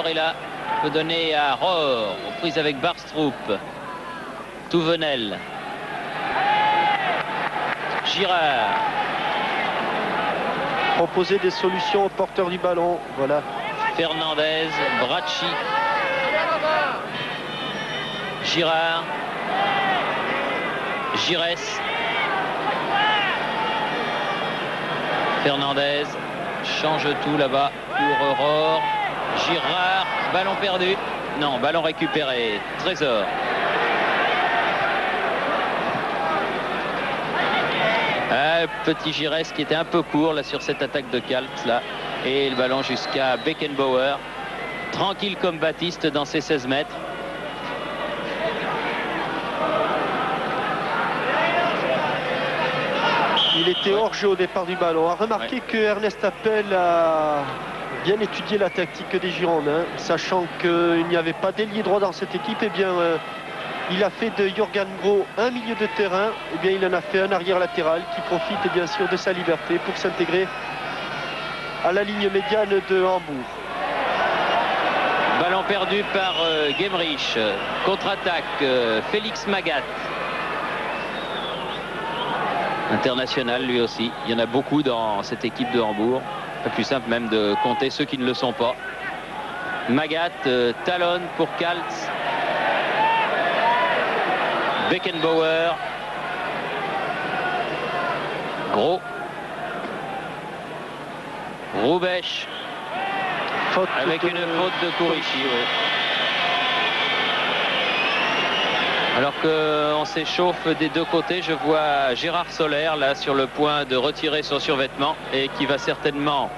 est là, peut donner à Rohr, aux prises avec Barstrup. Touvenel. Girard. Proposer des solutions au porteur du ballon. Voilà. Fernandez, Bracci. Girard. Giresse. Fernandez change tout là-bas pour Aurore. Girard, ballon perdu. Non, ballon récupéré. Trésor. Ah, petit Giresse qui était un peu court là sur cette attaque de Kalt là. Et le ballon jusqu'à Beckenbauer. Tranquille comme Baptiste dans ses 16 mètres. Il était hors jeu au départ du ballon. A remarqué que Ernest Appel a bien étudié la tactique des Girondins, sachant qu'il n'y avait pas d'ailier droit dans cette équipe. Et eh bien, euh, il a fait de Jorgan Gros un milieu de terrain. Et eh bien, il en a fait un arrière latéral qui profite bien sûr de sa liberté pour s'intégrer à la ligne médiane de Hambourg. Ballon perdu par euh, Gemrich. Contre-attaque, euh, Félix Magat international lui aussi. Il y en a beaucoup dans cette équipe de Hambourg. Plus simple même de compter ceux qui ne le sont pas. Magat, euh, Talon pour Kaltz. Beckenbauer. Gros. Roubesch. Avec une faute de Kourichi. Alors qu'on s'échauffe des deux côtés, je vois Gérard Solaire là sur le point de retirer son survêtement et qui va certainement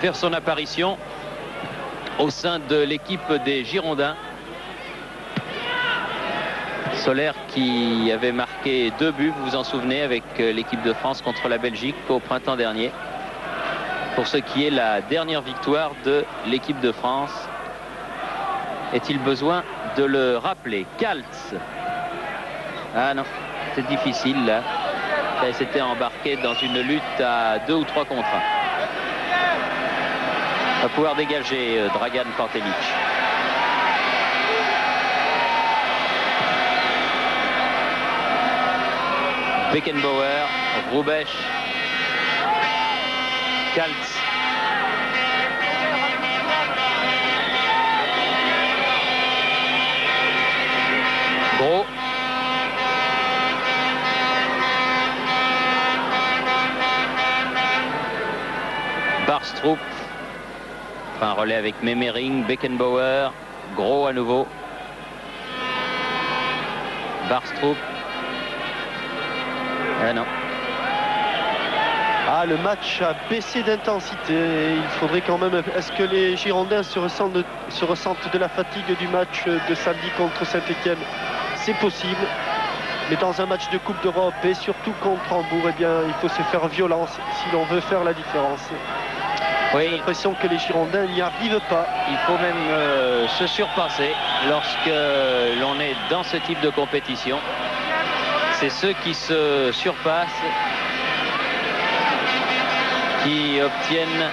faire son apparition au sein de l'équipe des Girondins. Solaire qui avait marqué deux buts, vous vous en souvenez, avec l'équipe de France contre la Belgique au printemps dernier. Pour ce qui est la dernière victoire de l'équipe de France, est-il besoin de le rappeler? Kaltz. Ah non, c'est difficile là. Il s'était embarqué dans une lutte à deux ou trois contre un. Va pouvoir dégager euh, Dragan Pantelic. Beckenbauer, Roubesch, Kaltz. Relais avec Memering, Beckenbauer. Gros à nouveau. Barstrup. Ah non. Ah, le match a baissé d'intensité. Il faudrait quand même. Est-ce que les Girondins se ressentent, de, se ressentent de la fatigue du match de samedi contre Saint-Etienne c'est possible. Mais dans un match de Coupe d'Europe et surtout contre Hambourg, eh bien, il faut se faire violence si l'on veut faire la différence. Oui. J'ai l'impression que les Girondins n'y arrivent pas. Il faut même euh, se surpasser lorsque l'on est dans ce type de compétition. C'est ceux qui se surpassent qui obtiennent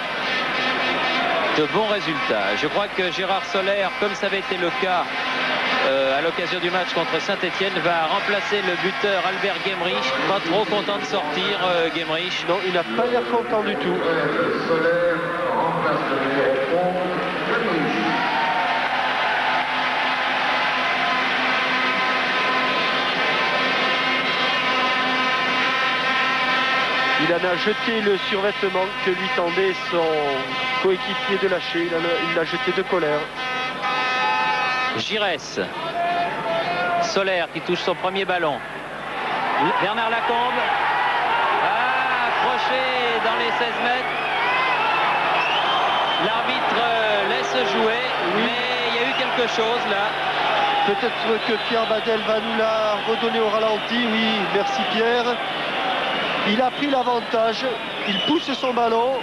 de bons résultats. Je crois que Gérard Solaire, comme ça avait été le cas euh, à l'occasion du match contre Saint-Etienne, va remplacer le buteur Albert Gemrich. Pas trop content de sortir, euh, Gemrich. Non, il n'a pas l'air content du tout. Il en a jeté le survêtement que lui tendait son coéquipier de lâcher. Il l'a jeté de colère. Giresse. Solaire qui touche son premier ballon. Bernard Lacombe. Ah, accroché dans les 16 mètres. L'arbitre laisse jouer, mais il y a eu quelque chose là. Peut-être que Pierre Badel va nous la redonner au ralenti. Oui, merci Pierre. Il a pris l'avantage. Il pousse son ballon.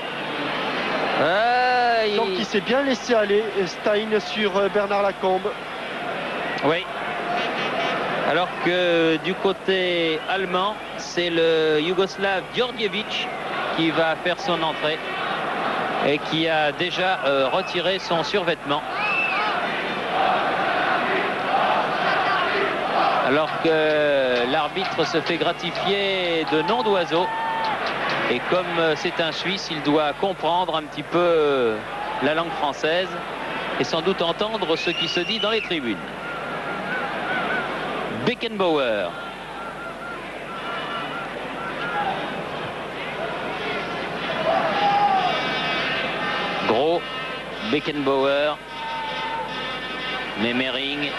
Donc il s'est bien laissé aller, Stein sur euh, Bernard Lacombe. Oui. Alors que du côté allemand, c'est le Yougoslave Djordjevic qui va faire son entrée. et qui a déjà euh, retiré son survêtement. Alors que l'arbitre se fait gratifier de nom d'oiseau. Et comme euh, c'est un Suisse, il doit comprendre un petit peu euh, la langue française et sans doute entendre ce qui se dit dans les tribunes. Beckenbauer. Gros, Beckenbauer, Memering,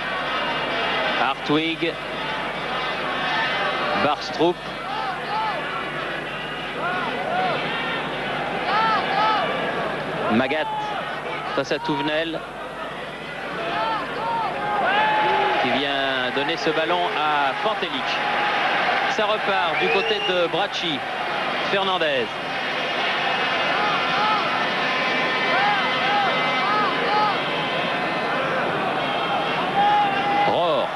Hartwig, Barstrup, Magat face à Touvenel qui vient donner ce ballon à Pantelic. Ça repart du côté de Bracci. Fernandez. Rohr.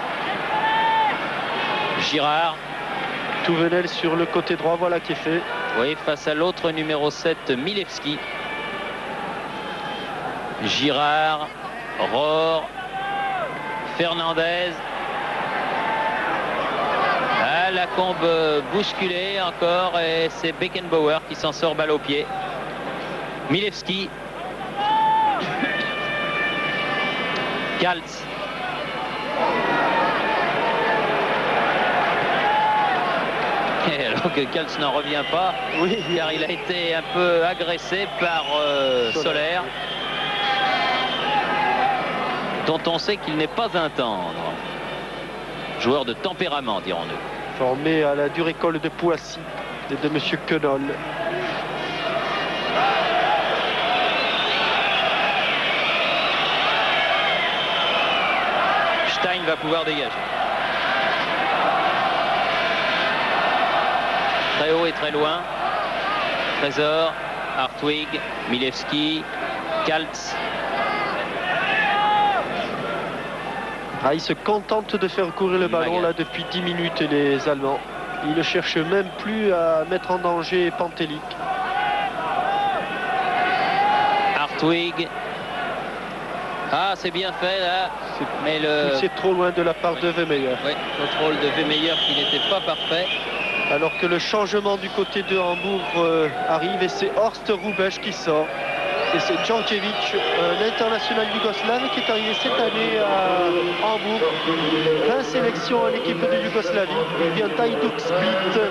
Girard. Touvenel sur le côté droit, voilà qui est fait. Oui, face à l'autre numéro 7, Milevski. Girard, Rohr, Fernandez. Ah, la combe bousculée encore et c'est Beckenbauer qui s'en sort balle au pied. Milevski. Kaltz. Et alors que Kaltz n'en revient pas, Oui, car il a été un peu agressé par euh, Solaire, dont on sait qu'il n'est pas un tendre. Joueur de tempérament, dirons-nous. formé à la dure école de Poissy et de Monsieur Quenol. Stein va pouvoir dégager. Très haut et très loin. Trésor, Hartwig, Milevski, Kaltz. Ah, ils se contentent de faire courir le ballon là depuis 10 minutes les Allemands. Ils ne cherchent même plus à mettre en danger Pantelic. Hartwig. Ah, c'est bien fait là. Mais le, C'est trop loin de la part de Vermeyer. oui, contrôle de Vemeyer qui n'était pas parfait. Alors que le changement du côté de Hambourg euh, arrive et c'est Horst Rubesch qui sort. Et c'est Djordjevic, un international yougoslave qui est arrivé cette année à Hambourg. 20 sélections en équipe de Yougoslavie. Il vient Split,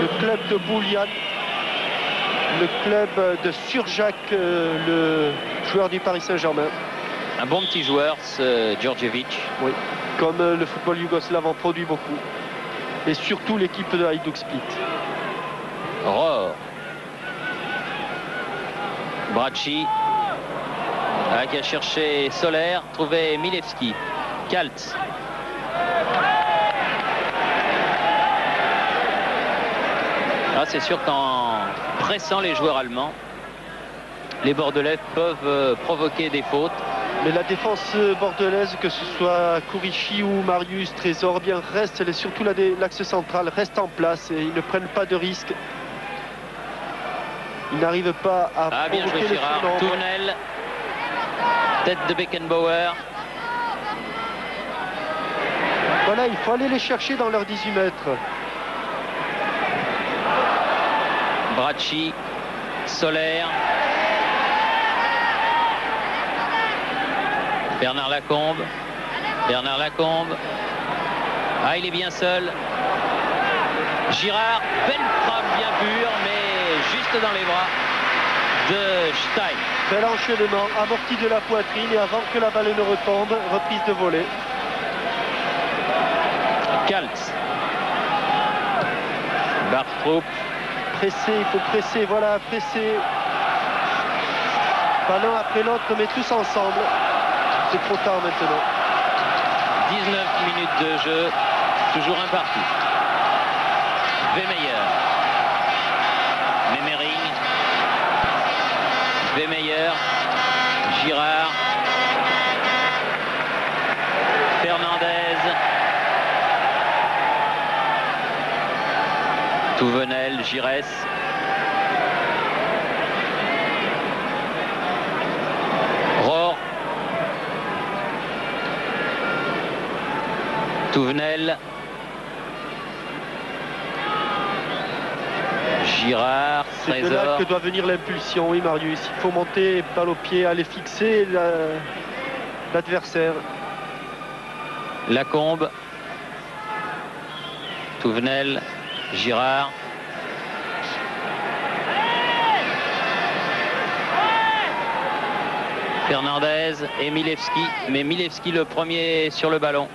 le club de Boulian, le club de Surjak, euh, le joueur du Paris Saint-Germain. Un bon petit joueur, ce Djordjevic. Oui, comme euh, le football yougoslave en produit beaucoup. Et surtout l'équipe de Hajduk Split. Bracci. Qui a cherché Solaire. Trouvé Milevski. Kaltz. Ah, c'est sûr qu'en pressant les joueurs allemands, les Bordelais peuvent euh, provoquer des fautes. Mais la défense bordelaise, que ce soit Kourichi ou Marius, Trésor, eh bien reste, surtout l'axe central, reste en place et ils ne prennent pas de risques. Ils n'arrivent pas à Ah, bien joué Girard. Tournel. Tête de Beckenbauer. Voilà, il faut aller les chercher dans leurs 18 mètres. Bracci. Solaire. Bernard Lacombe. Bernard Lacombe. Ah, il est bien seul. Girard, belle frappe bien pure, mais juste dans les bras de Stein. Bel enchaînement, amorti de la poitrine et avant que la balle ne retombe, reprise de volée. Kaltz. Bartroup. Pressé, il faut presser, voilà, presser. Ballon après l'autre, mais tous ensemble. C'est trop tard maintenant. 19 minutes de jeu, toujours un partout. Vemeyer. Girard. Fernandez. Touvenel, Giresse. Rohr. Touvenel. Girard, C'est de là que doit venir l'impulsion, oui Marius. Il faut monter, balle au pied, aller fixer l'adversaire. Lacombe. Touvenel. Girard. Fernandez et Milevski. Mais Milevski le premier sur le ballon.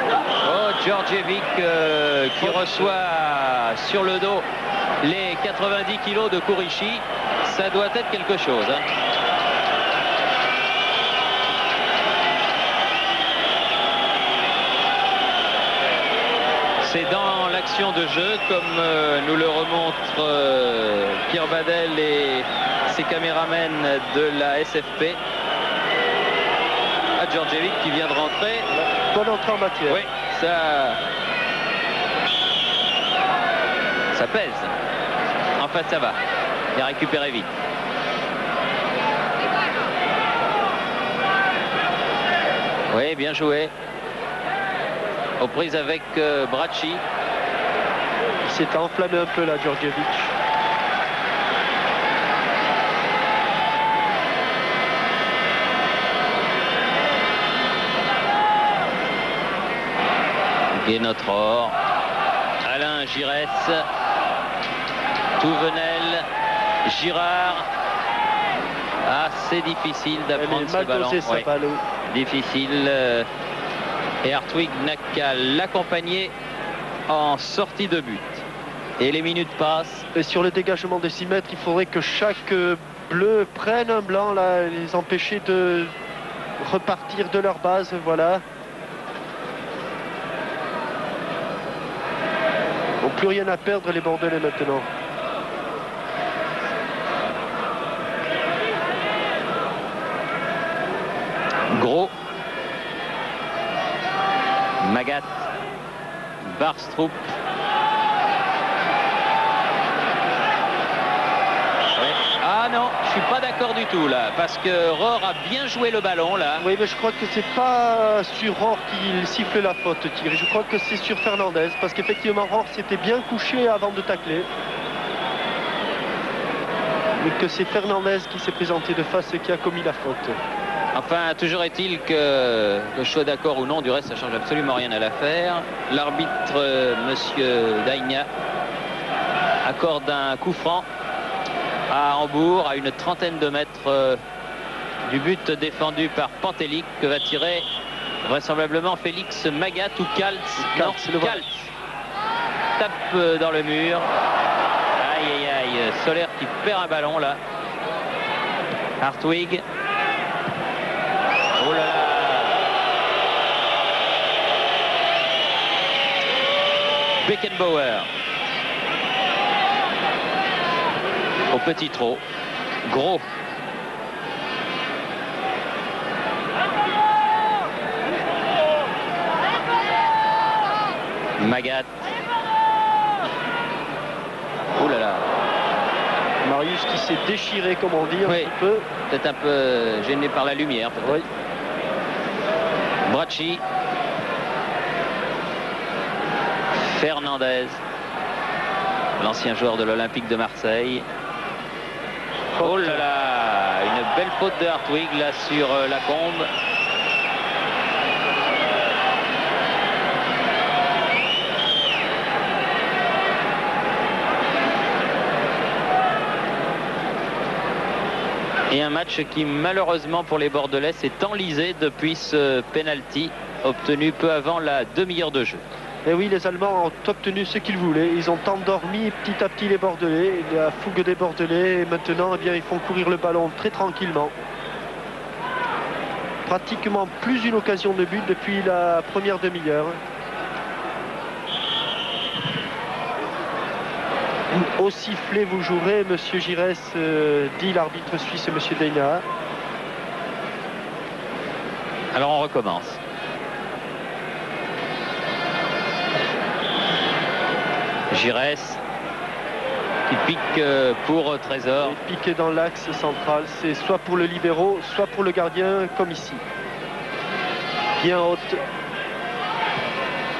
Oh, Djordjevic euh, qui reçoit sur le dos les 90 kilos de Kourichi. Ça doit être quelque chose. Hein. C'est dans l'action de jeu, comme euh, nous le remontrent euh, Pierre Badel et ses caméramens de la SFP. À Djordjevic qui vient de rentrer. Bonne entrée en matière. Oui, ça... Ça pèse. En fait, ça va. Il a récupéré vite. Oui, bien joué. Aux prises avec euh, Bracci. Il s'est enflammé un peu là, Djordjevic. Guénotror, Alain Giresse, Touvenel, Girard. Ah, c'est difficile d'apprendre ce ballon. Difficile. Euh, et Hartwig n'a qu'à l'accompagner en sortie de but. Et les minutes passent. Et sur le dégagement de 6 mètres, il faudrait que chaque bleu prenne un blanc, là, les empêcher de repartir de leur base. Voilà. plus rien à perdre les Bordelais maintenant. Gros. Magat. Barstrup. Ah non, je suis pas d'accord du tout là, parce que Rohr a bien joué le ballon là. Oui, mais je crois que c'est pas sur Rohr qu'il siffle la faute, Thierry. Je crois que c'est sur Fernandez, parce qu'effectivement Rohr s'était bien couché avant de tacler. Mais que c'est Fernandez qui s'est présenté de face et qui a commis la faute. Enfin, toujours est-il que, le choix d'accord ou non, du reste, ça change absolument rien à l'affaire. L'arbitre, euh, monsieur Daigna, accorde un coup franc à Hambourg, à une trentaine de mètres euh, du but défendu par Pantelic, que va tirer vraisemblablement Félix Magat ou Kaltz. Non, Kaltz. Tape euh, dans le mur. Aïe, aïe, aïe. Solaire qui perd un ballon là. Hartwig. Oh là là. Beckenbauer. au petit trot. Gros. Magat. Oh là là. Marius qui s'est déchiré, comme on dit, un petit peu. Peut-être un peu gêné par la lumière. Oui. Bracci. Fernandez l'ancien joueur de l'Olympique de Marseille. Oh là là, une belle faute de Hartwig là sur euh, la combe. Et un match qui malheureusement pour les Bordelais s'est enlisé depuis ce penalty obtenu peu avant la demi-heure de jeu. Et oui, les Allemands ont obtenu ce qu'ils voulaient. Ils ont endormi petit à petit les Bordelais, la fougue des Bordelais. Et maintenant, eh bien, ils font courir le ballon très tranquillement. Pratiquement plus une occasion de but depuis la première demi-heure. Au sifflet, vous jouerez, Monsieur Giresse, euh, dit l'arbitre suisse, Monsieur Deina? Alors on recommence. Giresse qui pique euh, pour Trésor. piqué dans l'axe central, c'est soit pour le libéraux, soit pour le gardien, comme ici. Bien haute.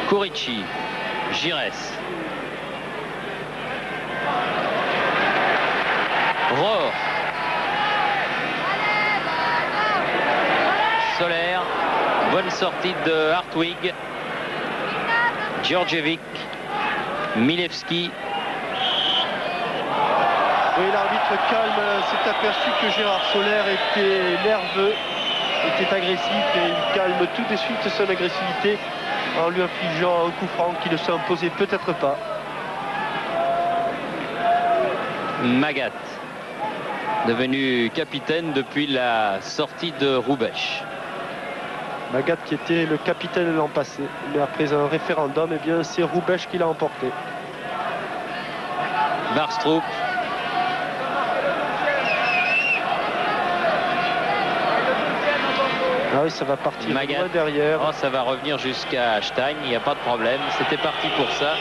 Kurichi, Gires. Rohr. Solaire. Bonne sortie de Hartwig. Djordjevic. Milevski. Oui, l'arbitre calme s'est aperçu que Gérard Solaire était nerveux, était agressif et il calme tout de suite son agressivité en lui infligeant un coup franc qui ne s'imposait peut-être pas. Magat, devenu capitaine depuis la sortie de Roubaix. Magat qui était le capitaine l'an passé, mais après un référendum, eh bien c'est Roubaix qui l'a emporté. Barstrup. Ah oui, ça va partir Magat. loin derrière. Oh, ça va revenir jusqu'à Stein, il n'y a pas de problème. C'était parti pour ça.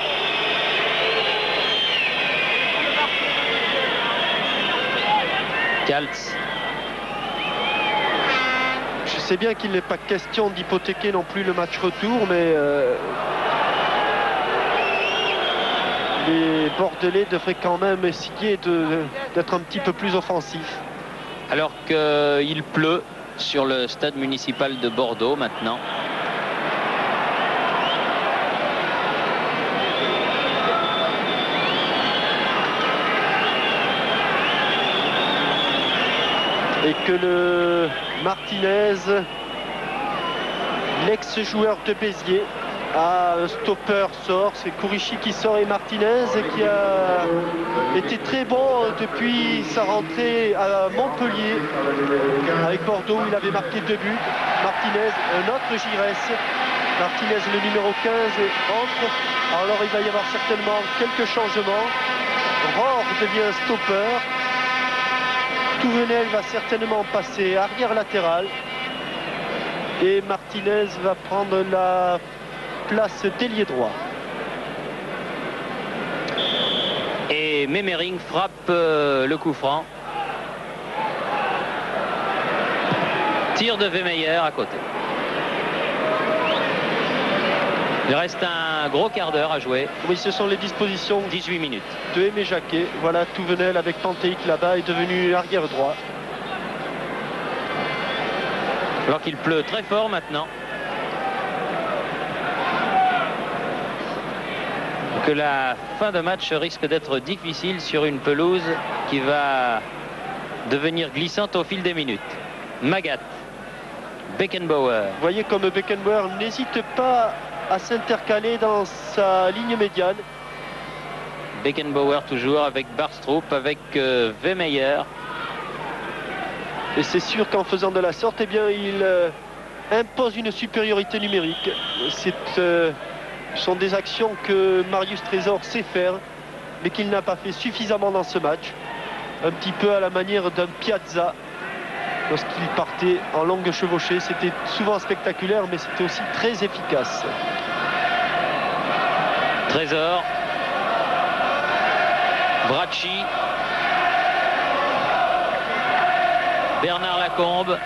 Kaltz. Sais bien qu'il n'est pas question d'hypothéquer non plus le match retour, mais euh, les Bordelais devraient quand même essayer d'être un petit peu plus offensifs. Alors qu'il pleut sur le stade municipal de Bordeaux maintenant. Et que le Martinez, l'ex-joueur de Béziers, a un stopper sort. C'est Kourichi qui sort et Martinez qui a été très bon depuis sa rentrée à Montpellier avec Bordeaux où il avait marqué deux buts. Martinez, un autre Gires. Martinez, le numéro 15, entre. Alors il va y avoir certainement quelques changements. Rohr devient stopper. Touvenel va certainement passer arrière latéral. Et Martinez va prendre la place d'ailier droit. Et Memering frappe euh, le coup franc. Tir de Vemeyer à côté. Il reste un gros quart d'heure à jouer, Oui, ce sont les dispositions 18 minutes. de Aimé Jacquet. Voilà, Touvenel avec Panteïc là-bas est devenu arrière droit. Alors qu'il pleut très fort maintenant. Que la fin de match risque d'être difficile sur une pelouse qui va devenir glissante au fil des minutes. Magat, Beckenbauer, Vous voyez comme Beckenbauer n'hésite pas à s'intercaler dans sa ligne médiane. Beckenbauer toujours avec Barstrup, avec euh, Vemeyer. Et c'est sûr qu'en faisant de la sorte, eh bien, il euh, impose une supériorité numérique. C'est, euh, ce sont des actions que Marius Trésor sait faire, mais qu'il n'a pas fait suffisamment dans ce match. Un petit peu à la manière d'un Piazza. Lorsqu'il partait en longue chevauchée, c'était souvent spectaculaire, mais c'était aussi très efficace. Trésor. Bracci. Bernard Lacombe.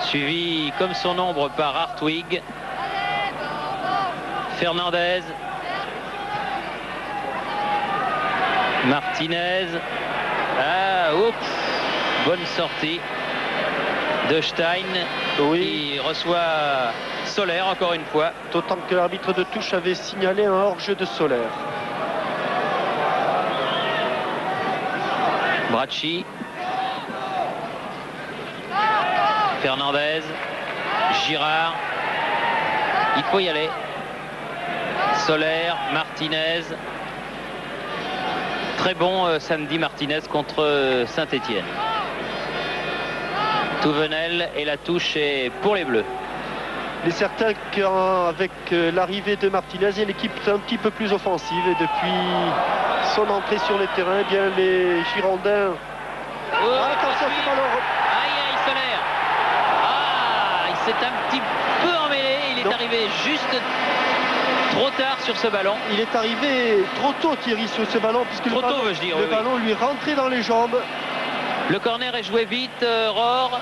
Suivi comme son ombre par Hartwig. Fernandez. Martinez. Ah, oups. Bonne sortie de Stein Oui, qui reçoit Solaire encore une fois. d'autant que l'arbitre de touche avait signalé un hors-jeu de Solaire. Bracci. Fernandez. Girard. Il faut y aller. Solaire, Martinez. Très bon euh, samedi Martinez contre euh, Saint-Étienne. Touvenel et la touche est pour les Bleus. Il est certain qu'avec euh, l'arrivée de Martinez, l'équipe est un petit peu plus offensive et depuis son entrée sur le terrain, eh bien les Girondins. Oh, Ah, attention. Aïe aïe Solaire Ah Il s'est un petit peu emmêlé, il est Non. arrivé juste trop tard sur ce ballon. Il est arrivé trop tôt Thierry sur ce ballon puisque Trop le ballon, tôt, veux-je dire, le oui, oui. ballon lui rentré dans les jambes. Le corner est joué vite, euh, Rohr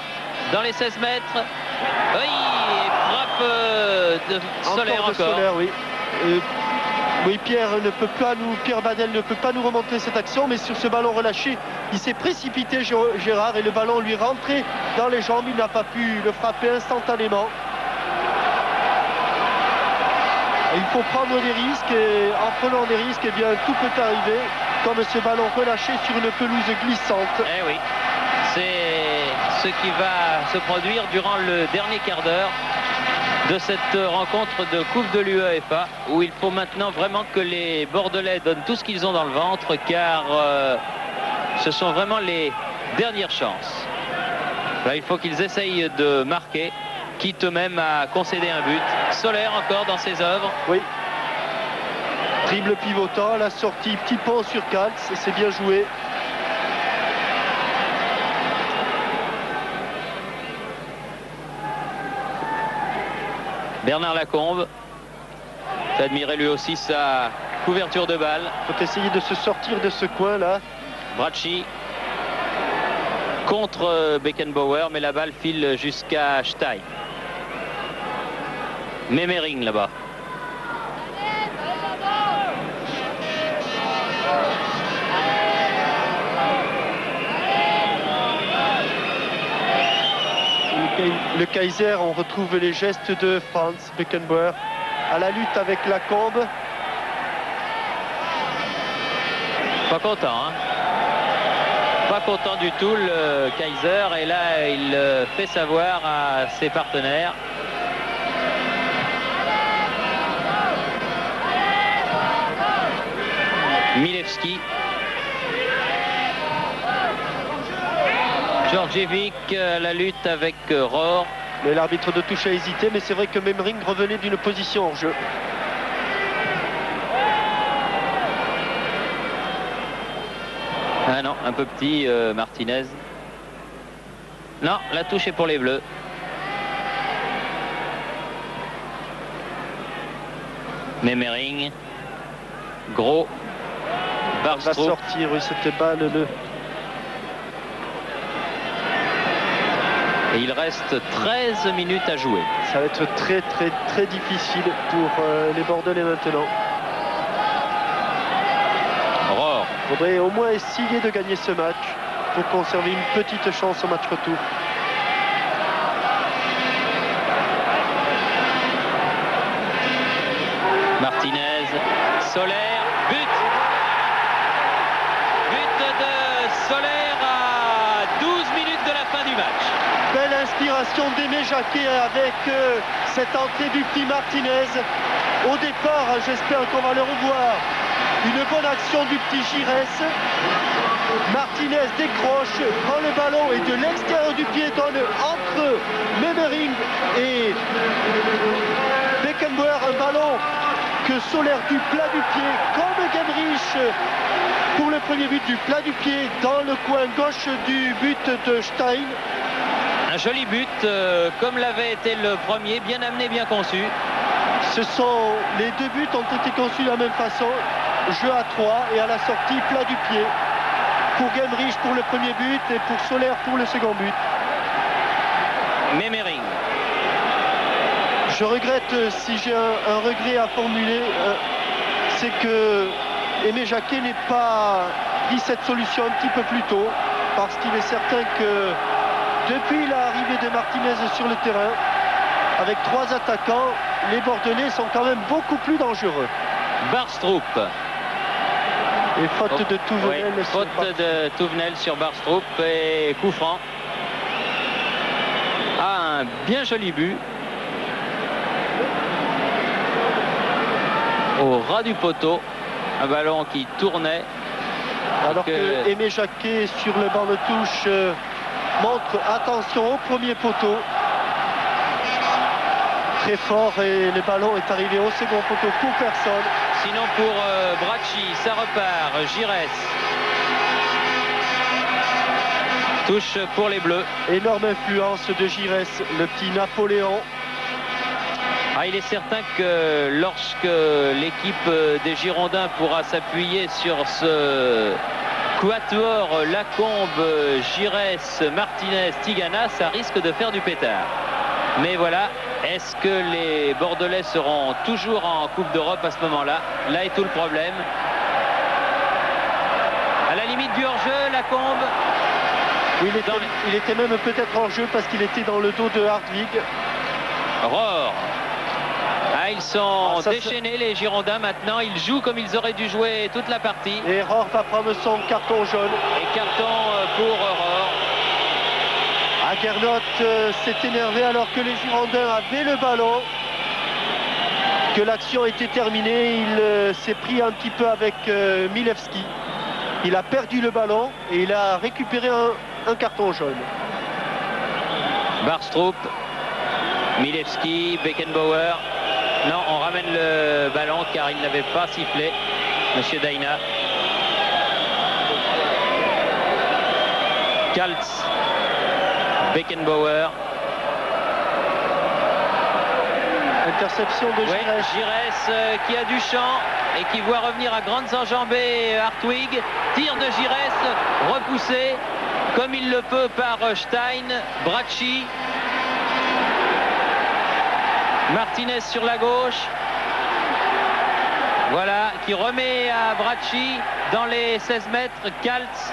dans les 16 mètres. Oui, frappe euh, de Solaire encore. encore. De Solaire, oui. Euh, oui, Pierre ne peut pas nous, Pierre Badel ne peut pas nous remonter cette action, mais sur ce ballon relâché, il s'est précipité Gérard et le ballon lui rentrait dans les jambes. Il n'a pas pu le frapper instantanément. il faut prendre des risques et en prenant des risques, eh bien, tout peut arriver, comme ce ballon relâché sur une pelouse glissante. Eh oui, c'est ce qui va se produire durant le dernier quart d'heure de cette rencontre de Coupe de l'UEFA où il faut maintenant vraiment que les Bordelais donnent tout ce qu'ils ont dans le ventre car euh, ce sont vraiment les dernières chances. il faut qu'ils essayent de marquer, quitte même à concéder un but. Solaire encore dans ses œuvres. Oui. Triple pivotant, la sortie, petit pont sur Calx, c'est bien joué. Bernard Lacombe. Admirez lui aussi sa couverture de balle. Il faut essayer de se sortir de ce coin là. Bracci contre Beckenbauer, mais la balle file jusqu'à Stein. Memering là-bas. Le Kaiser, on retrouve les gestes de Franz Beckenbauer à la lutte avec la combe. Pas content, hein Pas content du tout le Kaiser et là il fait savoir à ses partenaires Milevski. Georgievic, euh, la lutte avec euh, Rohr. Mais l'arbitre de touche a hésité, mais c'est vrai que Memring revenait d'une position en jeu. Ah non, un peu petit, euh, Martinez. Non, la touche est pour les Bleus. Memering. Gros. Va sortir cette balle. Le... Et il reste 13 minutes à jouer. Ça va être très très très difficile pour euh, les Bordelais maintenant. Aurore. Il faudrait au moins essayer de gagner ce match pour conserver une petite chance au match retour. Martinez, Solaire, but But de Solaire à 12 minutes de la fin du match. Belle inspiration d'Aimé Jacquet avec euh, cette entrée du petit Martinez. Au départ, j'espère qu'on va le revoir. Une bonne action du petit Giresse. Martinez décroche, prend le ballon et de l'extérieur du pied donne entre Memering et Beckenbauer un ballon que Solaire du plat du pied, comme Gemrich pour le premier but du plat du pied dans le coin gauche du but de Stein. Un joli but, euh, comme l'avait été le premier, bien amené, bien conçu. Ce sont les deux buts ont été conçus de la même façon, jeu à 3 et à la sortie plat du pied. Pour Gemrich pour le premier but et pour Solaire pour le second but. Memering. Je regrette, euh, si j'ai un, regret à formuler, euh, c'est que Aimé Jacquet n'ait pas pris cette solution un petit peu plus tôt, parce qu'il est certain que depuis l'arrivée de Martinez sur le terrain, avec trois attaquants, les Bordelais sont quand même beaucoup plus dangereux. Barstrup. Et faute de Touvenel. faute de Touvenel sur Barstrup et coup franc. Ah, un bien joli but. Au ras du poteau. Un ballon qui tournait. Alors que, Aimé Jacquet sur le banc de touche euh, montre attention au premier poteau. Très fort et le ballon est arrivé au second poteau pour personne. Sinon pour euh, Bracci, ça repart. Giresse. Touche pour les Bleus. Énorme influence de Giresse, le petit Napoléon. Ah, il est certain que lorsque l'équipe des Girondins pourra s'appuyer sur ce quatuor Lacombe, Giresse, Martinez, Tigana, ça risque de faire du pétard. Mais voilà, Est-ce que les Bordelais seront toujours en Coupe d'Europe à ce moment-là? Là est tout le problème. À la limite du hors-jeu, la combe. Oui, il, était, il était même peut-être en jeu parce qu'il était dans le dos de Hartwig. Rohr. Ah, ils sont Ah, ça, déchaînés les Girondins maintenant. Ils jouent comme ils auraient dû jouer toute la partie. Et Rohr va prendre son carton jaune. Et carton euh, pour Rohr. Agernot euh, s'est énervé alors que les Girondins avaient le ballon. Que l'action était terminée. Il euh, s'est pris un petit peu avec euh, Milewski. Il a perdu le ballon et il a récupéré un, un carton jaune. Barstrup, Milewski, Beckenbauer. Non, on ramène le ballon car il n'avait pas sifflé, Monsieur Daina. Kaltz, Beckenbauer. Interception de Ouais. Giresse euh, qui a du champ et qui voit revenir à grandes enjambées euh, Hartwig. Tir de Giresse, repoussé comme il le peut par euh, Stein, Bracci. Martinez sur la gauche. Voilà, qui remet à Bracci dans les 16 mètres. Kaltz.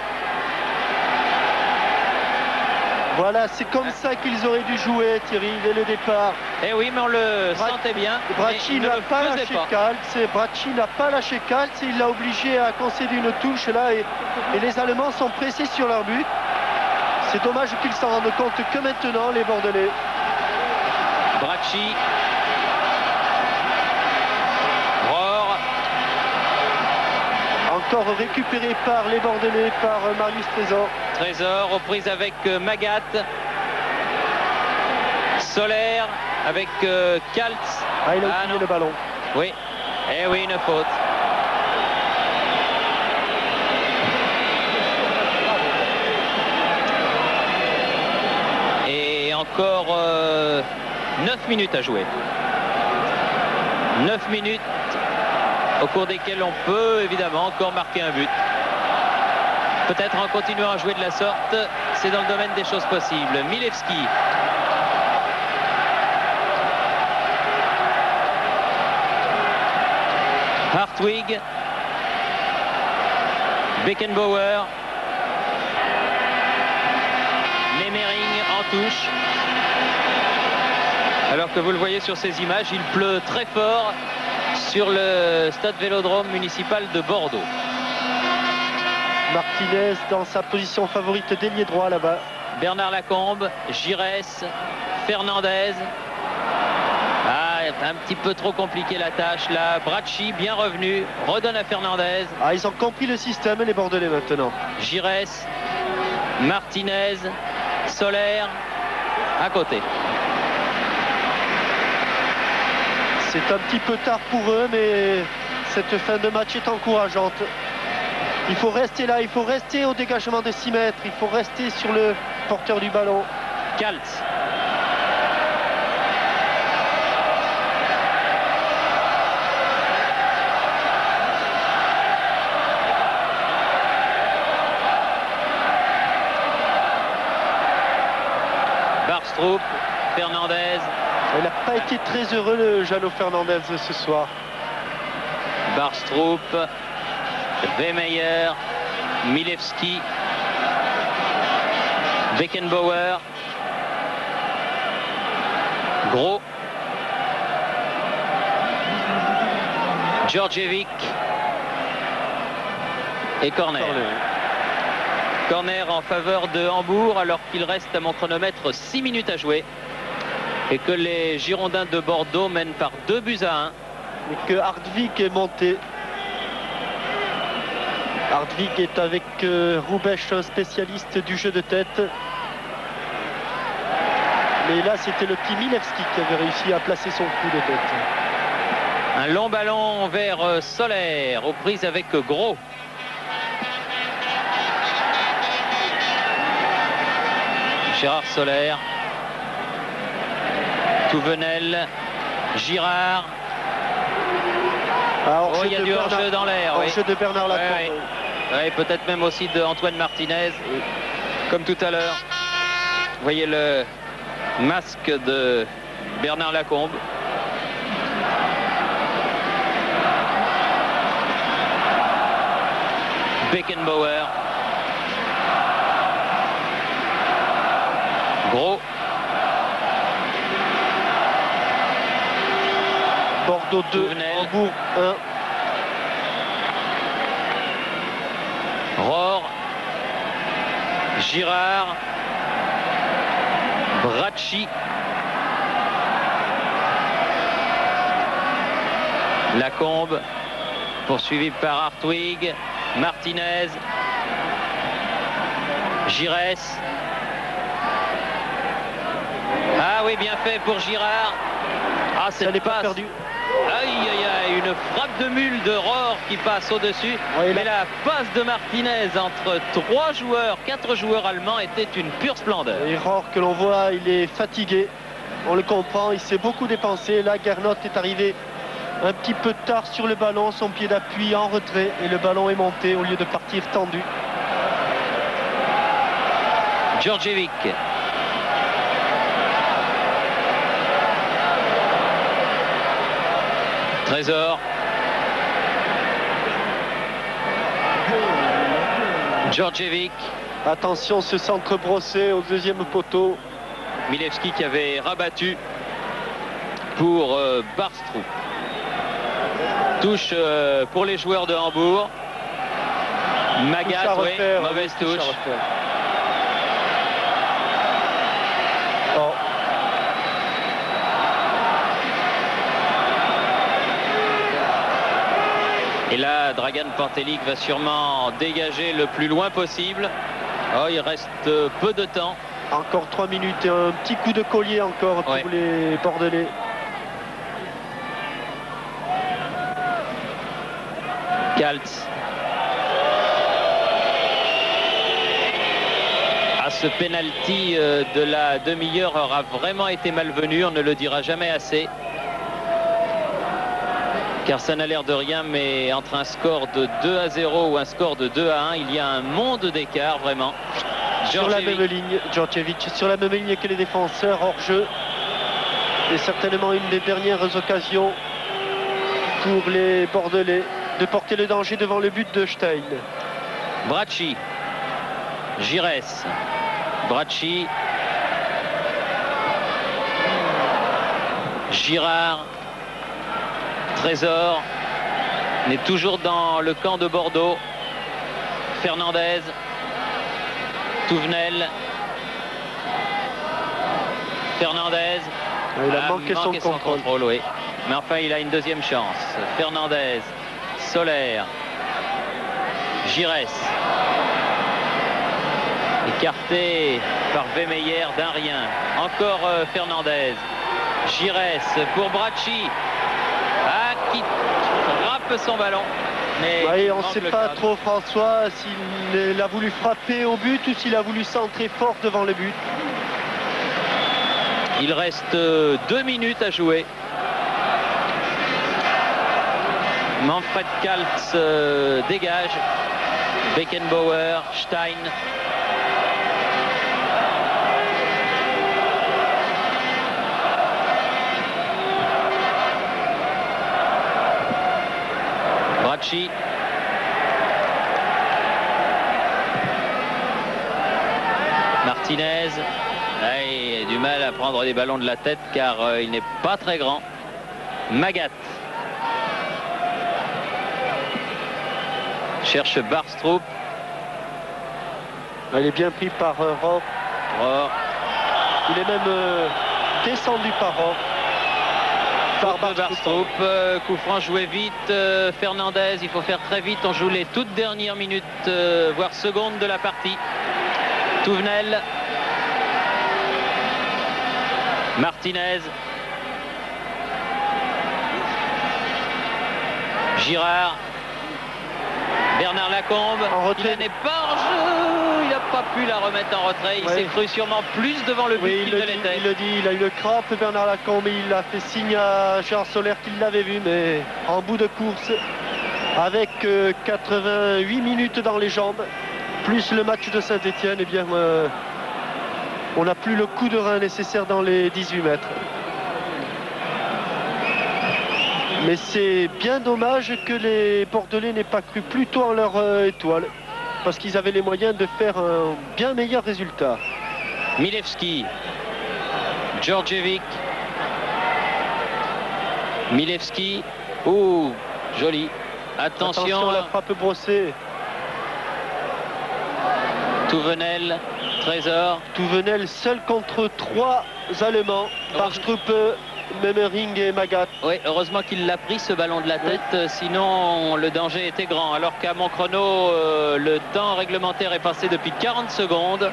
Voilà, c'est comme ça qu'ils auraient dû jouer, Thierry, dès le départ. Eh oui, mais on le Bra- sentait bien. Bracci n'a pas lâché. Kaltz, Bracci n'a pas lâché Kaltz, il l'a obligé à concéder une touche là, et, et les Allemands sont pressés sur leur but. C'est dommage qu'ils s'en rendent compte que maintenant, les Bordelais. Bracci. Rohr. Encore récupéré par les Bordelais, par euh, Marius Trésor. Trésor aux prises avec euh, Magat. Solaire avec euh, Kaltz. Ah, il a Ah, le ballon. Oui. Eh oui, une faute. Et encore 9 minutes à jouer. 9 minutes au cours desquelles on peut évidemment encore marquer un but. Peut-être en continuant à jouer de la sorte, c'est dans le domaine des choses possibles. Milewski Hartwig, Beckenbauer, Nemering en touche. Alors que vous le voyez sur ces images, il pleut très fort sur le stade Vélodrome municipal de Bordeaux. Martinez dans sa position favorite d'ailier droit là-bas. Bernard Lacombe, Giresse, Fernandez. Ah, un petit peu trop compliqué la tâche là. Bracci bien revenu, redonne à Fernandez. Ah, ils ont compris le système, les Bordelais maintenant. Giresse, Martinez, Solaire, à côté. C'est un petit peu tard pour eux, mais cette fin de match est encourageante. Il faut rester là, il faut rester au dégagement de 6 mètres, il faut rester sur le porteur du ballon. Kaltz. Pas été très heureux, le Jano Fernandez, ce soir. Barstrup, Wemeyer, Milewski, Beckenbauer, Gros, Djordjevic. Et Corner. Corner en faveur de Hambourg alors qu'il reste à mon chronomètre 6 minutes à jouer et que les Girondins de Bordeaux mènent par 2 buts à 1. Et que Hardvik est monté. Hardvik est avec euh, Roubesch, un spécialiste du jeu de tête. Mais là, c'était le petit Milewski qui avait réussi à placer son coup de tête. Un long ballon vers euh, Solaire, aux prises avec Gros. Gérard Solaire. Touvenel. Girard. Ah, Oh, il y a du hors-jeu dans l'air. oui. de Bernard Lacombe. ouais. Ouais, peut-être même aussi de Antoine Martinez, comme tout à l'heure. Vous voyez le masque de Bernard Lacombe. Beckenbauer. Gros. Bordeaux 2, Hambourg 1. Rohr. Girard. Bracci. Lacombe, poursuivi par Hartwig, Martinez, Giresse. Ah oui, bien fait pour Girard. Ah, c'est pas perdu. Aïe, aïe, aïe, une frappe de mule de Rohr qui passe au-dessus. Mais la passe de Martinez entre trois joueurs, quatre joueurs allemands était une pure splendeur. Et Rohr que l'on voit, il est fatigué. On le comprend, il s'est beaucoup dépensé. Là, Gernot est arrivé un petit peu tard sur le ballon, son pied d'appui en retrait et le ballon est monté au lieu de partir tendu. Djordjevic. Trésor. Djordjevic. Attention, ce centre brossé au deuxième poteau. Milevski qui avait rabattu pour euh, Barstrup. Touche euh, pour les joueurs de Hambourg. Magat, oui, mauvaise touche. Et là, Dragan Pantelic va sûrement dégager le plus loin possible. Oh, il reste peu de temps. Encore 3 minutes et un petit coup de collier encore pour les Bordelais. À ce penalty euh, de la demi-heure aura vraiment été malvenu, on ne le dira jamais assez. Car ça n'a l'air de rien, mais entre un score de 2 à 0 ou un score de 2 à 1, il y a un monde d'écart vraiment. Sur la même ligne, Djordjevic, sur la même ligne que les défenseurs hors jeu. Et certainement une des dernières occasions pour les Bordelais de porter le danger devant le but de Stein. Bracci, Giresse, Bracci, Girard, Trésor, on est toujours dans le camp de Bordeaux. Fernandez, Touvenel, Fernandez. Il a, manqué, son, contrôle. oui. Mais enfin, il a une deuxième chance. Fernandez, Solaire. Giresse. Écarté par Vemeyer d'un rien. Encore euh, Fernandez. Giresse pour Bracci. Qui frappe son ballon. Mais on ne sait pas trop François s'il a voulu frapper au but ou s'il a voulu centrer fort devant le but. Il reste euh, deux minutes à jouer. Manfred Kaltz euh, dégage. Beckenbauer, Stein. Martinez. il a du mal à prendre des ballons de la tête car euh, il n'est pas très grand. Magat. cherche Barstrup. Il est bien pris par euh, Il est même euh, descendu par Rohr. Par Barstrup. Euh, coup franc joué vite. Euh, Fernandez, il faut faire très vite. On joue les toutes dernières minutes, voire secondes de la partie. Touvenel. Martinez. Girard. Bernard Lacombe. En retrait. n'est pas en jeu. Pas pu la remettre en retrait. Il s'est cru sûrement plus devant le but qu'il ne l'était. Il le dit, il a eu le crampe Bernard Lacombe. Il a fait signe à Gérard Solaire qu'il l'avait vu, mais en bout de course, avec 88 euh, minutes dans les jambes, plus le match de Saint-Etienne, eh bien, euh, on n'a plus le coup de rein nécessaire dans les 18 mètres. Mais c'est bien dommage que les Bordelais n'aient pas cru plus tôt en leur euh, étoile, parce qu'ils avaient les moyens de faire un bien meilleur résultat. Milevski, Djordjevic, Milevski, ouh, joli. Attention, Attention à la frappe brossée. Touvenel, Trésor. Touvenel seul contre trois Allemands, Barstrup, Memering et Magat. Oui, heureusement qu'il l'a pris ce ballon de la tête, euh, sinon le danger était grand. Alors qu'à mon chrono, euh, le temps réglementaire est passé depuis 40 secondes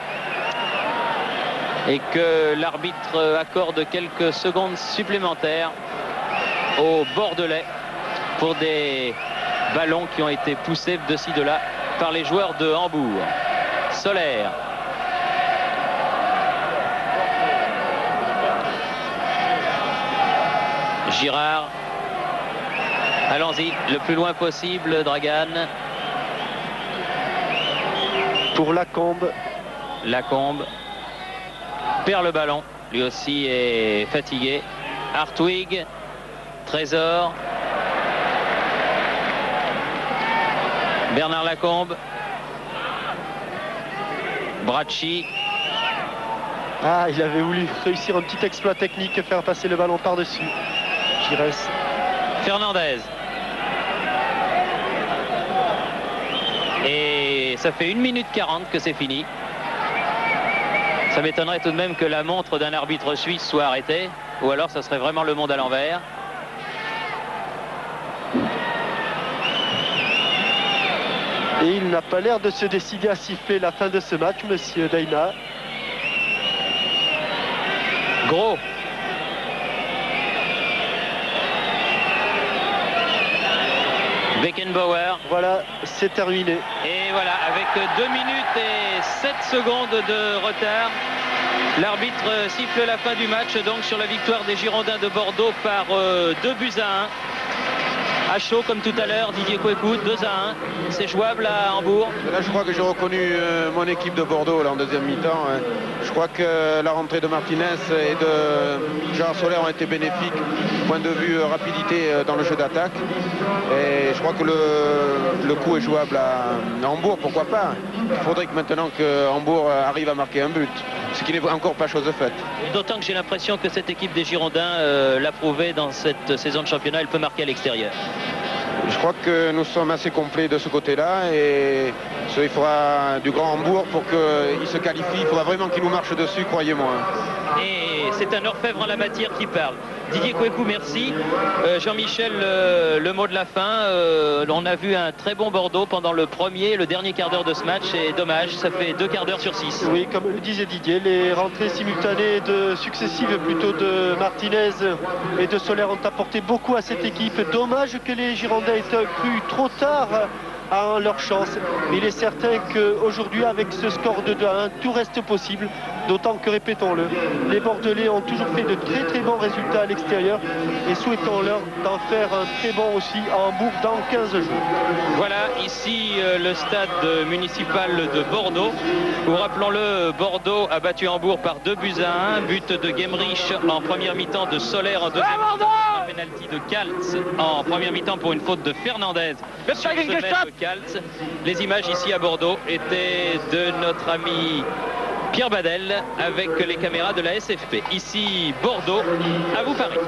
et que l'arbitre accorde quelques secondes supplémentaires au Bordelais pour des ballons qui ont été poussés de ci de là par les joueurs de Hambourg. Solaire. Girard. Allons-y, le plus loin possible, Dragan. Pour Lacombe. Lacombe perd le ballon. Lui aussi est fatigué. Hartwig, Trésor. Bernard Lacombe. Bracci. Ah, il avait voulu réussir un petit exploit technique, faire passer le ballon par-dessus. Fernandez. Et ça fait 1 minute 40 que c'est fini. Ça m'étonnerait tout de même que la montre d'un arbitre suisse soit arrêtée. Ou alors ça serait vraiment le monde à l'envers. Et il n'a pas l'air de se décider à siffler la fin de ce match, monsieur Daina. Gros. Beckenbauer. Voilà, c'est terminé. Et voilà, avec 2 minutes et 7 secondes de retard, l'arbitre siffle la fin du match donc sur la victoire des Girondins de Bordeaux par 2 euh, buts à 1 à chaud comme tout à l'heure. Didier Kouekou, 2 à 1. C'est jouable à Hambourg. Là, je crois que j'ai reconnu euh, mon équipe de Bordeaux là, en deuxième mi-temps. Hein. Je crois que la rentrée de Martinez et de Gérard Solaire ont été bénéfiques point de vue euh, rapidité euh, dans le jeu d'attaque. Et je crois que le, coup est jouable à, Hambourg, pourquoi pas. Il faudrait que maintenant que Hambourg arrive à marquer un but ce qui n'est encore pas chose de faite. D'autant que j'ai l'impression que cette équipe des Girondins l'a prouvé dans cette saison de championnat, elle peut marquer à l'extérieur. Je crois que nous sommes assez complets de ce côté-là et il faudra du grand Hambourg pour qu'il se qualifie. Il faudra vraiment qu'il nous marche dessus, croyez-moi. Et c'est un orfèvre en la matière qui parle. Didier Kouekou, merci. Euh, Jean-Michel, euh, le mot de la fin. Euh, on a vu un très bon Bordeaux pendant le premier le dernier quart d'heure de ce match. Et dommage, ça fait deux quarts d'heure sur six. Oui, comme le disait Didier, les rentrées simultanées de successives plutôt de Martinez et de Solaire ont apporté beaucoup à cette équipe. Dommage que les Girondins aient cru trop tard à leur chance. Il est certain qu'aujourd'hui, avec ce score de 2 à 1, tout reste possible. D'autant que, répétons-le, les Bordelais ont toujours fait de très très bons résultats à l'extérieur et souhaitons-leur d'en faire un très bon aussi à Hambourg dans 15 jours. Voilà, ici euh, le stade municipal de Bordeaux. Où rappelons-le, Bordeaux a battu Hambourg par 2 buts à 1. But de Gemrich en première mi-temps, de Solaire en deuxième mi-temps. Penalty de Kaltz en première mi-temps pour une faute de Fernandez. Les images ici à Bordeaux étaient de notre ami Pierre Badel avec les caméras de la SFP. Ici Bordeaux, à vous Paris.